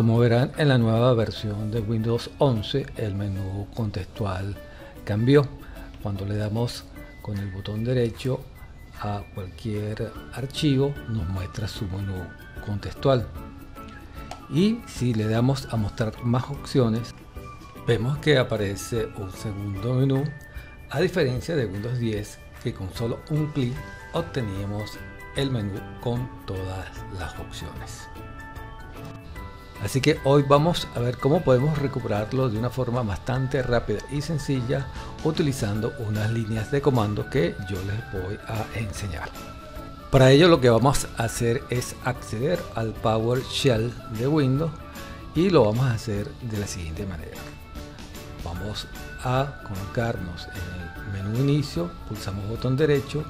Como verán en la nueva versión de Windows 11 el menú contextual cambió. Cuando le damos con el botón derecho a cualquier archivo nos muestra su menú contextual. Y si le damos a mostrar más opciones vemos que aparece un segundo menú a diferencia de Windows 10 que con solo un clic obteníamos el menú con todas las opciones. Así que hoy vamos a ver cómo podemos recuperarlo de una forma bastante rápida y sencilla utilizando unas líneas de comando que yo les voy a enseñar. Para ello lo que vamos a hacer es acceder al PowerShell de Windows y lo vamos a hacer de la siguiente manera. Vamos a colocarnos en el menú inicio, pulsamos botón derecho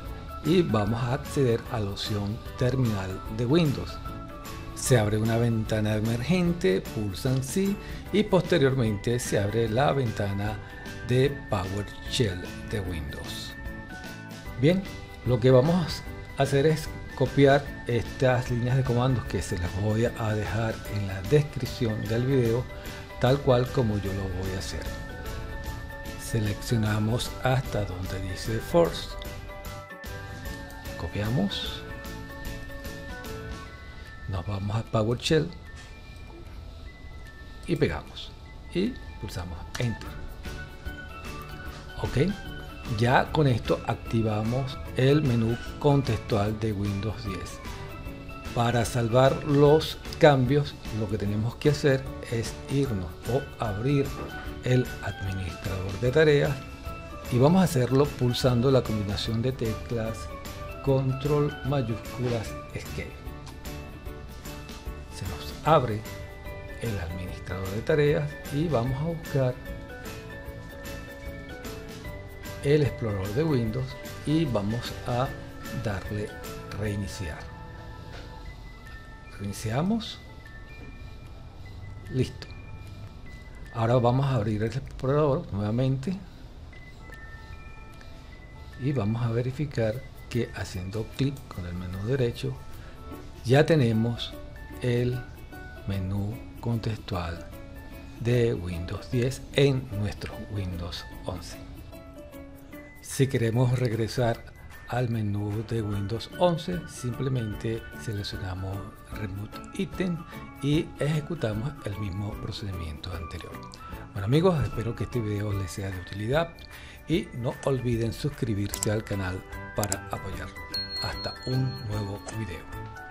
y vamos a acceder a la opción terminal de Windows se abre una ventana emergente, pulsan sí y posteriormente se abre la ventana de PowerShell de Windows. Bien, lo que vamos a hacer es copiar estas líneas de comandos que se las voy a dejar en la descripción del video tal cual como yo lo voy a hacer. Seleccionamos hasta donde dice Force. Copiamos nos vamos a PowerShell y pegamos y pulsamos Enter. Ok, ya con esto activamos el menú contextual de Windows 10. Para salvar los cambios, lo que tenemos que hacer es irnos o abrir el administrador de tareas y vamos a hacerlo pulsando la combinación de teclas control mayúsculas escape abre el administrador de tareas y vamos a buscar el explorador de Windows y vamos a darle reiniciar. Reiniciamos. Listo. Ahora vamos a abrir el explorador nuevamente y vamos a verificar que haciendo clic con el menú derecho ya tenemos el menú contextual de Windows 10 en nuestro Windows 11. Si queremos regresar al menú de Windows 11, simplemente seleccionamos Remote Item y ejecutamos el mismo procedimiento anterior. Bueno amigos, espero que este video les sea de utilidad y no olviden suscribirse al canal para apoyarlo. Hasta un nuevo video.